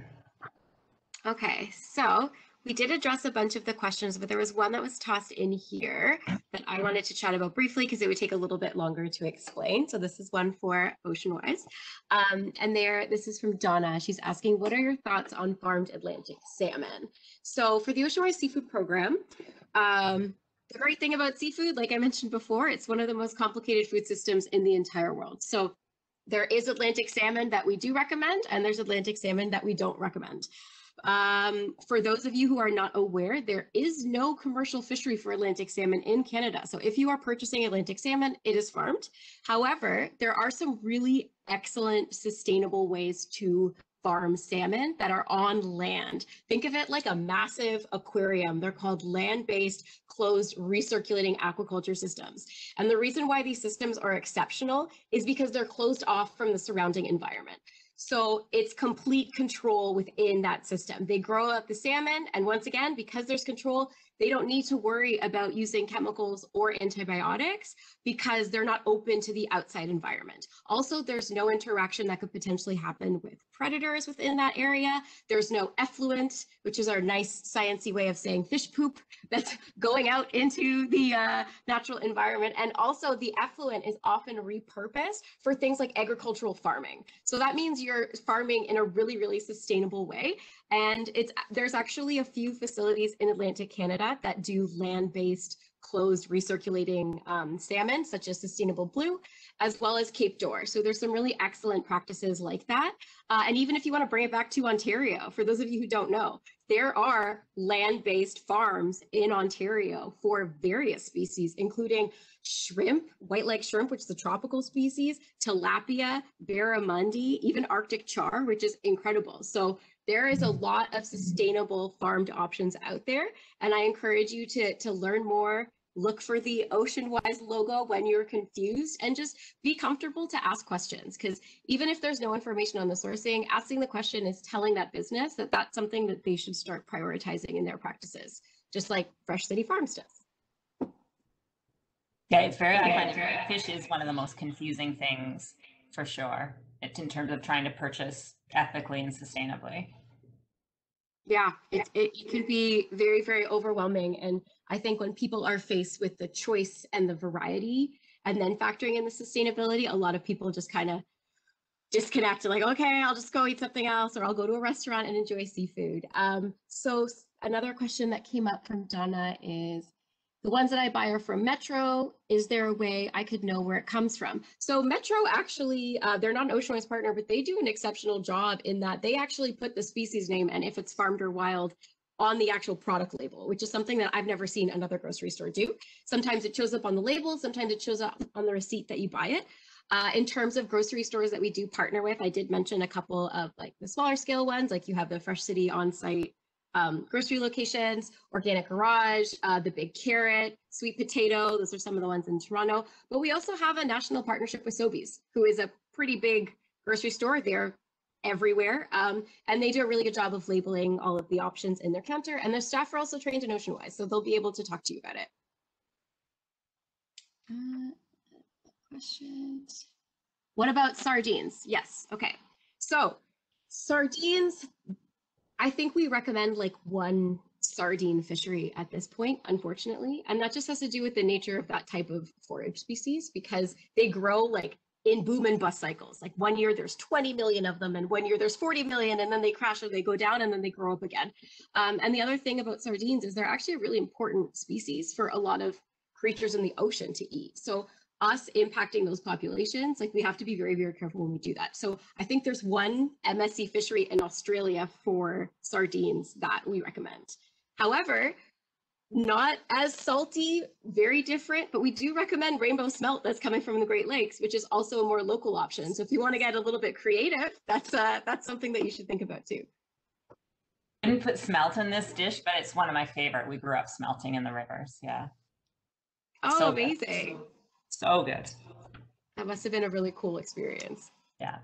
Okay, so we did address a bunch of the questions, but there was one that was tossed in here that I wanted to chat about briefly because it would take a little bit longer to explain. So this is one for Ocean Wise. Um, and there, this is from Donna. She's asking, what are your thoughts on farmed Atlantic salmon? So for the Ocean Wise Seafood Program, um, the great thing about seafood, like I mentioned before, it's one of the most complicated food systems in the entire world. So there is Atlantic salmon that we do recommend, and there's Atlantic salmon that we don't recommend. Um, for those of you who are not aware, there is no commercial fishery for Atlantic salmon in Canada. So if you are purchasing Atlantic salmon, it is farmed. However, there are some really excellent sustainable ways to farm salmon that are on land. Think of it like a massive aquarium. They're called land-based closed recirculating aquaculture systems. And the reason why these systems are exceptional is because they're closed off from the surrounding environment. So it's complete control within that system. They grow up the salmon, and once again, because there's control, they don't need to worry about using chemicals or antibiotics because they're not open to the outside environment. Also, there's no interaction that could potentially happen with predators within that area. There's no effluent, which is our nice sciency way of saying fish poop that's going out into the uh, natural environment. And also the effluent is often repurposed for things like agricultural farming. So that means you're farming in a really, really sustainable way. And it's there's actually a few facilities in Atlantic Canada that do land-based closed recirculating um, salmon, such as Sustainable Blue, as well as Cape d'Or. So there's some really excellent practices like that. Uh, and even if you want to bring it back to Ontario, for those of you who don't know, there are land-based farms in Ontario for various species, including shrimp, white leg shrimp, which is a tropical species, tilapia, barramundi, even Arctic char, which is incredible. So there is a lot of sustainable farmed options out there. And I encourage you to, to learn more, look for the Ocean Wise logo when you're confused, and just be comfortable to ask questions. Because even if there's no information on the sourcing, asking the question is telling that business that that's something that they should start prioritizing in their practices, just like Fresh City Farms does. Yeah, it's very, I find it- fish is one of the most confusing things for sure. It's in terms of trying to purchase ethically and sustainably. Yeah, it, it can be very, very overwhelming. And I think when people are faced with the choice and the variety, and then factoring in the sustainability, a lot of people just kind of disconnect like, okay, I'll just go eat something else, or I'll go to a restaurant and enjoy seafood. Um, so another question that came up from Donna is, the ones that I buy are from Metro. Is there a way I could know where it comes from? So Metro actually, uh, they're not an Ocean Wise partner, but they do an exceptional job in that they actually put the species name and if it's farmed or wild on the actual product label, which is something that I've never seen another grocery store do. Sometimes it shows up on the label, sometimes it shows up on the receipt that you buy it. Uh, in terms of grocery stores that we do partner with, I did mention a couple of like the smaller scale ones, like you have the Fresh City on-site um, grocery locations, Organic Garage, uh, the Big Carrot, Sweet Potato. Those are some of the ones in Toronto. But we also have a national partnership with Sobeys, who is a pretty big grocery store. They're everywhere. Um, and they do a really good job of labeling all of the options in their counter. And their staff are also trained in Ocean Wise, so they'll be able to talk to you about it. Uh, questions. What about sardines? Yes. Okay. So sardines, I think we recommend like one sardine fishery at this point, unfortunately. And that just has to do with the nature of that type of forage species because they grow like in boom and bust cycles. Like one year there's 20 million of them, and one year there's 40 million, and then they crash or they go down and then they grow up again. Um, and the other thing about sardines is they're actually a really important species for a lot of creatures in the ocean to eat. So us impacting those populations, like we have to be very, very careful when we do that. So I think there's one MSC fishery in Australia for sardines that we recommend. However, not as salty, very different, but we do recommend rainbow smelt that's coming from the Great Lakes, which is also a more local option. So if you want to get a little bit creative, that's uh, that's something that you should think about too. I didn't put smelt in this dish, but it's one of my favorite. We grew up smelting in the rivers. Yeah. Oh, So good. Amazing. So good. That must have been a really cool experience. Yeah.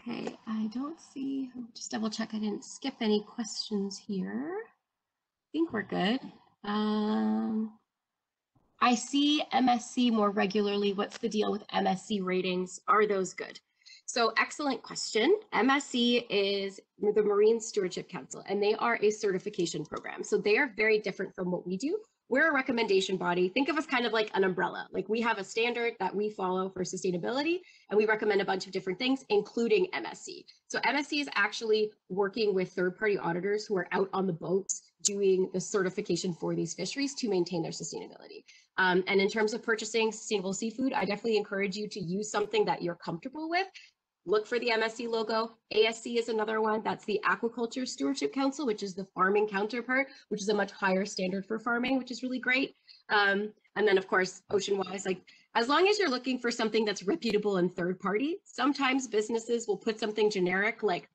Okay, I don't see, just double check I didn't skip any questions here. I think we're good. Um, I see MSC more regularly. What's the deal with MSC ratings? Are those good? So excellent question. MSC is the Marine Stewardship Council, and they are a certification program. So they are very different from what we do. We're a recommendation body. Think of us kind of like an umbrella. Like we have a standard that we follow for sustainability, and we recommend a bunch of different things, including MSC. So MSC is actually working with third-party auditors who are out on the boats doing the certification for these fisheries to maintain their sustainability. Um, and in terms of purchasing sustainable seafood, I definitely encourage you to use something that you're comfortable with. Look for the MSC logo. ASC is another one. That's the Aquaculture Stewardship Council, which is the farming counterpart, which is a much higher standard for farming, which is really great. Um, and then, of course, Ocean Wise, like as long as you're looking for something that's reputable and third party, sometimes businesses will put something generic like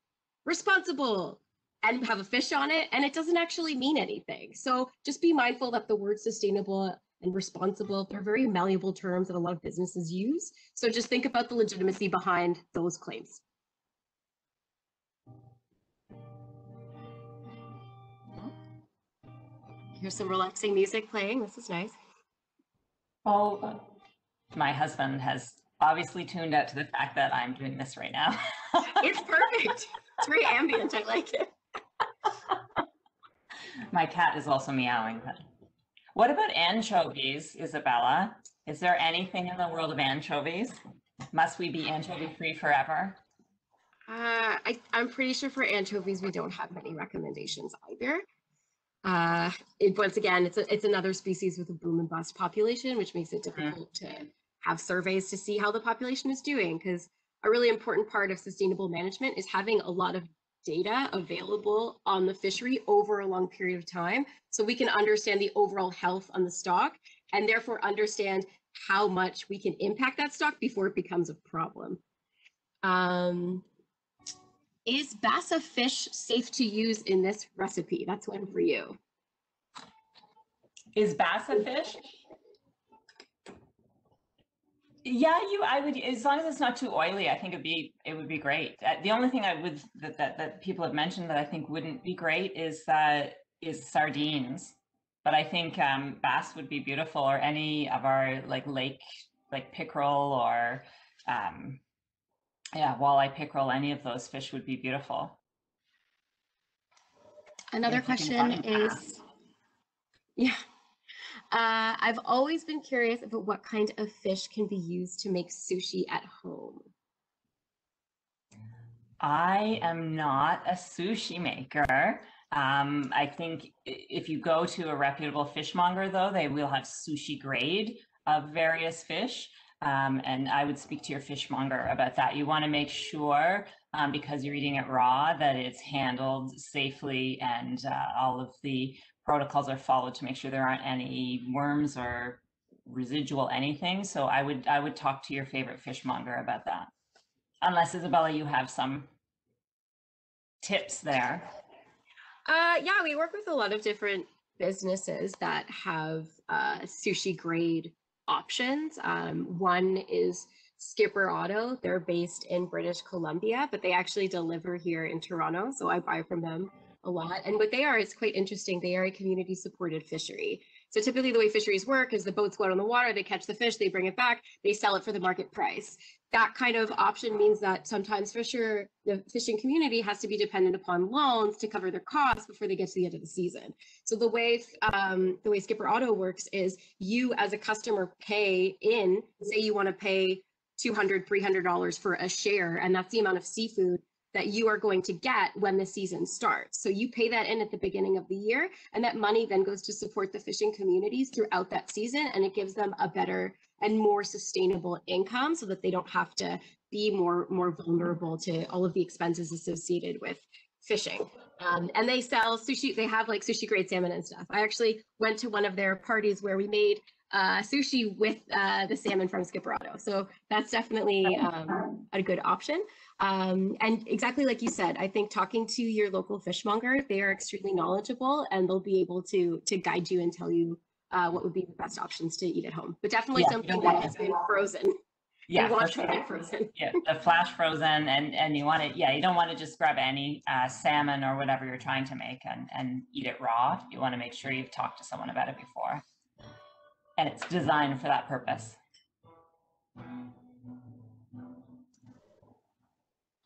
responsible and have a fish on it, and it doesn't actually mean anything. So just be mindful that the word sustainable and responsible, they're very malleable terms that a lot of businesses use. So just think about the legitimacy behind those claims. Here's some relaxing music playing. This is nice. Oh, my husband has obviously tuned out to the fact that I'm doing this right now. It's perfect. It's very ambient. I like it. My cat is also meowing. But what about anchovies, Isabella? Is there anything in the world of anchovies? Must we be anchovy free forever? Uh, I, I'm pretty sure for anchovies, we don't have many recommendations either. Uh, it, once again, it's, a, it's another species with a boom and bust population, which makes it difficult to have surveys to see how the population is doing. Because a really important part of sustainable management is having a lot of data available on the fishery over a long period of time so we can understand the overall health on the stock and therefore understand how much we can impact that stock before it becomes a problem. Um, is basa fish safe to use in this recipe? That's one for you. Is bass a fish? Yeah, you, I would, as long as it's not too oily, I think it'd be, it would be great. Uh, The only thing I would, that, that, that people have mentioned that I think wouldn't be great is that, is sardines. But I think um, bass would be beautiful or any of our like lake, like pickerel or, um, yeah, walleye pickerel, any of those fish would be beautiful. Another If you can question is, yeah. Uh, I've always been curious about what kind of fish can be used to make sushi at home. I am not a sushi maker. Um, I think if you go to a reputable fishmonger, though, they will have sushi grade of various fish. Um, and I would speak to your fishmonger about that. You want to make sure, um, because you're eating it raw, that it's handled safely and uh, all of the protocols are followed to make sure there aren't any worms or residual anything. So I would I would talk to your favorite fishmonger about that. Unless Isabella, you have some tips there. Uh, yeah, we work with a lot of different businesses that have uh, sushi grade options. Um, one is Skipper Otto. They're based in British Columbia, but they actually deliver here in Toronto. So I buy from them a lot. And what they are is quite interesting. They are a community supported fishery. So typically the way fisheries work is the boats go out on the water, they catch the fish, they bring it back, they sell it for the market price. That kind of option means that sometimes fisher, the fishing community has to be dependent upon loans to cover their costs before they get to the end of the season. So the way um, the way Skipper Otto works is you as a customer pay in, say you want to pay 200 $300 for a share, and that's the amount of seafood that you are going to get when the season starts. So you pay that in at the beginning of the year, and that money then goes to support the fishing communities throughout that season, and it gives them a better and more sustainable income so that they don't have to be more more vulnerable to all of the expenses associated with fishing. Um, and they sell sushi. They have like sushi grade salmon and stuff. I actually went to one of their parties where we made uh, sushi with uh, the salmon from Skipper Otto. So that's definitely um, a good option. Um, and exactly like you said, I think talking to your local fishmonger, they are extremely knowledgeable and they'll be able to to guide you and tell you uh, what would be the best options to eat at home. But definitely Yeah, something that has been frozen. Yeah, you want sure. get frozen. Yeah, the flash frozen and and you want to yeah you don't want to just grab any uh, salmon or whatever you're trying to make and and eat it raw. You want to make sure you've talked to someone about it before, and it's designed for that purpose.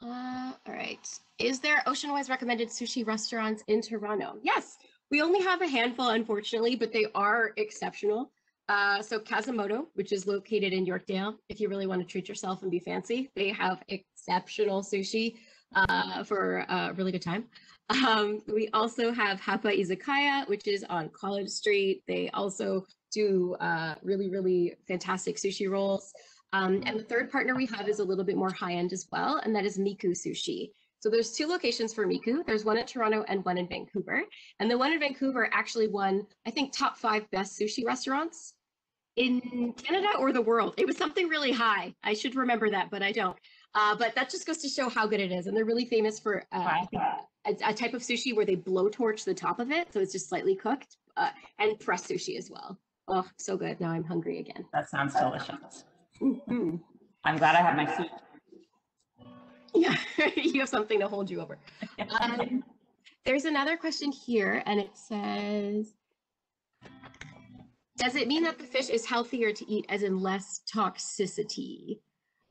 Uh, all right. Is there Ocean Wise recommended sushi restaurants in Toronto? Yes, we only have a handful, unfortunately, but they are exceptional. Uh, so Kasa Moto, which is located in Yorkdale, if you really want to treat yourself and be fancy, they have exceptional sushi uh, for a really good time. Um, we also have Hapa Izakaya, which is on College Street. They also do uh, really, really fantastic sushi rolls. Um, and the third partner we have is a little bit more high end as well, and that is Miku Sushi. So there's two locations for Miku. There's one at Toronto and one in Vancouver. And the one in Vancouver actually won, I think, top five best sushi restaurants in Canada or the world. It was something really high. I should remember that, but I don't. Uh, but that just goes to show how good it is. And they're really famous for uh, a, a type of sushi where they blowtorch the top of it, so it's just slightly cooked, uh, and pressed sushi as well. Oh, so good. Now I'm hungry again. That sounds delicious. Mhm. I'm glad I have my soup. Yeah, you have something to hold you over. Um, there's another question here, and it says, does it mean that the fish is healthier to eat as in less toxicity?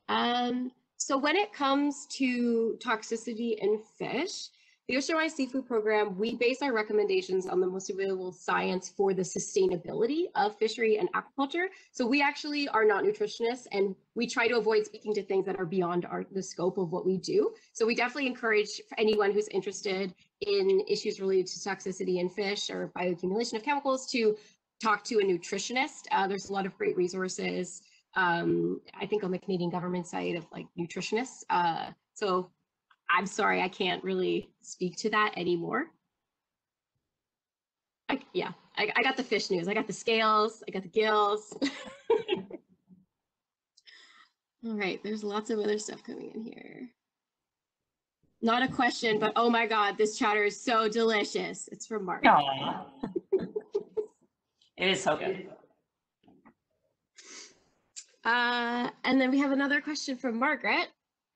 Um, so when it comes to toxicity in fish, the Ocean Wise Seafood Program, we base our recommendations on the most available science for the sustainability of fishery and aquaculture. So we actually are not nutritionists and we try to avoid speaking to things that are beyond our the scope of what we do. So we definitely encourage anyone who's interested in issues related to toxicity in fish or bioaccumulation of chemicals to talk to a nutritionist. Uh, there's a lot of great resources. Um, I think on the Canadian government side of like nutritionists. Uh, so I'm sorry, I can't really speak to that anymore. I, yeah, I, I got the fish news. I got the scales. I got the gills. All right, there's lots of other stuff coming in here. Not a question, but oh my God, this chowder is so delicious. It's from Mark. It is so good. Uh, and then we have another question from Margaret.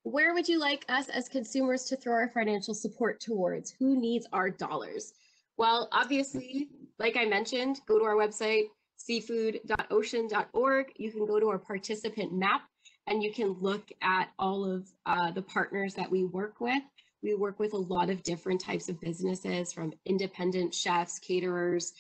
Where would you like us as consumers to throw our financial support towards? Who needs our dollars? Well, obviously, like I mentioned, go to our website, seafood.ocean.org. You can go to our participant map and you can look at all of uh, the partners that we work with. We work with a lot of different types of businesses from independent chefs, caterers,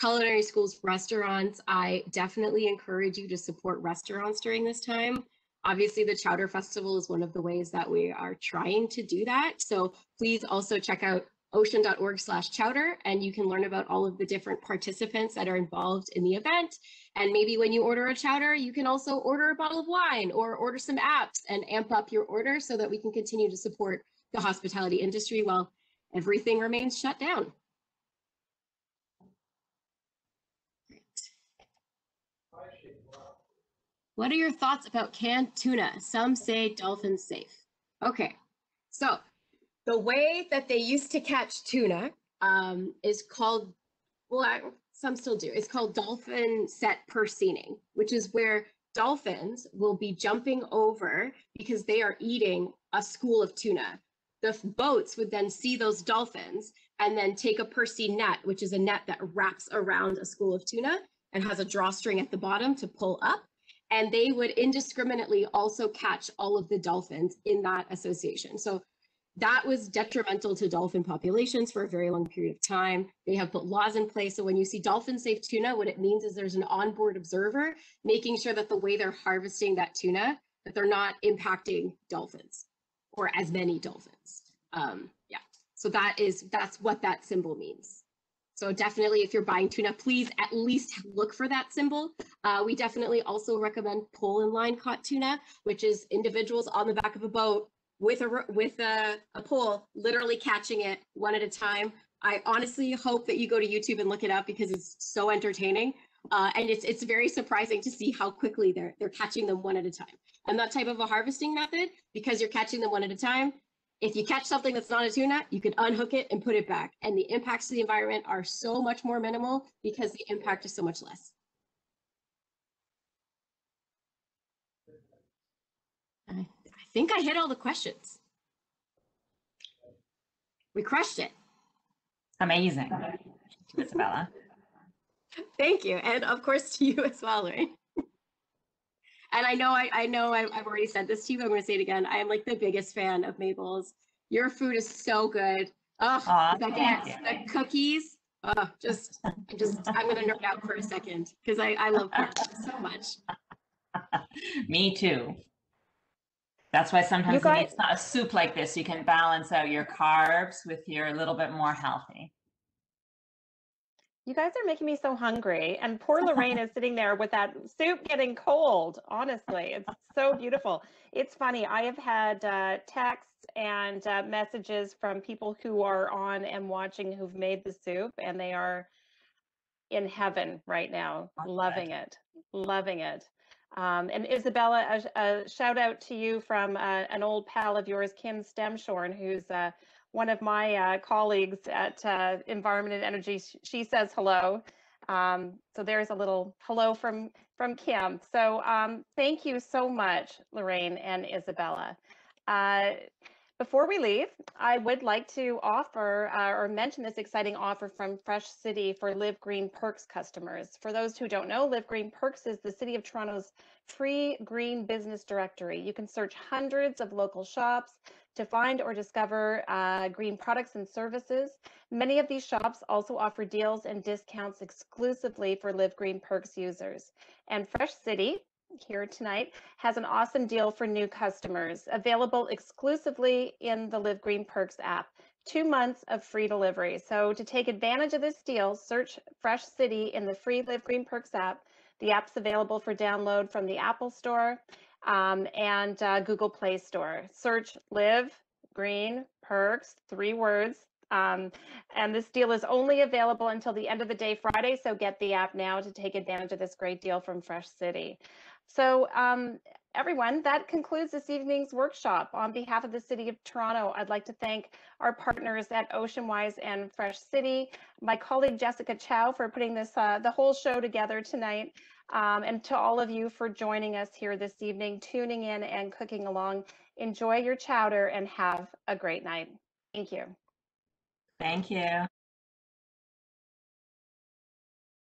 culinary schools, restaurants. I definitely encourage you to support restaurants during this time. Obviously, the Chowder Festival is one of the ways that we are trying to do that. So please also check out ocean.org slash chowder and you can learn about all of the different participants that are involved in the event. And maybe when you order a chowder, you can also order a bottle of wine or order some apps and amp up your order so that we can continue to support the hospitality industry while everything remains shut down. What are your thoughts about canned tuna? Some say dolphin safe. Okay, so the way that they used to catch tuna um, is called, well, I, some still do, it's called dolphin set purse seining, which is where dolphins will be jumping over because they are eating a school of tuna. The boats would then see those dolphins and then take a purse seine net, which is a net that wraps around a school of tuna and has a drawstring at the bottom to pull up. And they would indiscriminately also catch all of the dolphins in that association. So that was detrimental to dolphin populations for a very long period of time. They have put laws in place. So when you see dolphin safe tuna, what it means is there's an onboard observer making sure that the way they're harvesting that tuna, that they're not impacting dolphins or as many dolphins. Um, yeah, so that is, that's what that symbol means. So definitely, if you're buying tuna, please at least look for that symbol. Uh, we definitely also recommend pole and line caught tuna, which is individuals on the back of a boat with a with a, a pole, literally catching it one at a time. I honestly hope that you go to YouTube and look it up because it's so entertaining. Uh, and it's it's very surprising to see how quickly they're they're catching them one at a time. And that type of a harvesting method, because you're catching them one at a time, if you catch something that's not a tuna, you can unhook it and put it back. And the impacts to the environment are so much more minimal because the impact is so much less. I, I think I hit all the questions. We crushed it. Amazing. Isabella. Thank you. And of course to you as well, Lorraine. And I know I, I know I, I've already said this to you, but I'm going to say it again. I am like the biggest fan of Mabel's. Your food is so good. Oh, Aw, the, the cookies. Oh, just, I just, I'm going to nerd out for a second because I, I love pork so much. Me too. That's why sometimes you need guys- a soup like this. You can balance out your carbs with your a little bit more healthy. You guys are making me so hungry. And poor Lorraine is sitting there with that soup getting cold. Honestly, it's so beautiful. It's funny. I have had uh, texts and uh, messages from people who are on and watching who've made the soup, and they are in heaven right now, loving it, loving it. Um, and Isabella, a, a shout out to you from uh, an old pal of yours, Kim Stemshorn, who's uh, one of my uh, colleagues at uh, Environment and Energy. She says hello. Um, so there's a little hello from from Kim. So um, thank you so much, Lorraine and Isabella. Uh, Before we leave, I would like to offer uh, or mention this exciting offer from Fresh City for Live Green Perks customers. For those who don't know, Live Green Perks is the City of Toronto's free green business directory. You can search hundreds of local shops to find or discover uh, green products and services. Many of these shops also offer deals and discounts exclusively for Live Green Perks users. And Fresh City, here tonight has an awesome deal for new customers available exclusively in the Live Green Perks app. Two months of free delivery. So to take advantage of this deal, search Fresh City in the free Live Green Perks app. The app's available for download from the Apple Store um, and uh, Google Play Store. Search Live Green Perks, three words. Um, and this deal is only available until the end of the day Friday. So get the app now to take advantage of this great deal from Fresh City. So um, everyone, that concludes this evening's workshop. On behalf of the City of Toronto, I'd like to thank our partners at Ocean Wise and Fresh City, my colleague Jessica Chow for putting this uh, the whole show together tonight, um, and to all of you for joining us here this evening, tuning in and cooking along. Enjoy your chowder and have a great night. Thank you. Thank you.